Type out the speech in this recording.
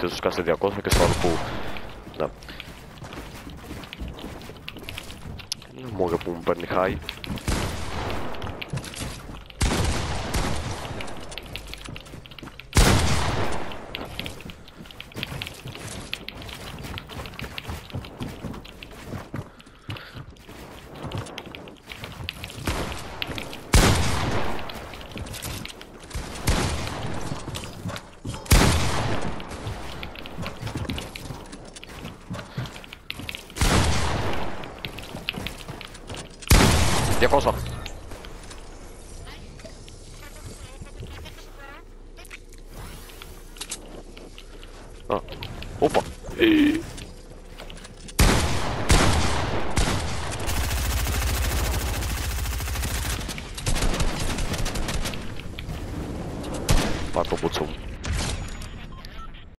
και στους 200 και στο που. Να. Που μου παίρνει high. Der Kosser. Ah. Opa. War kaputt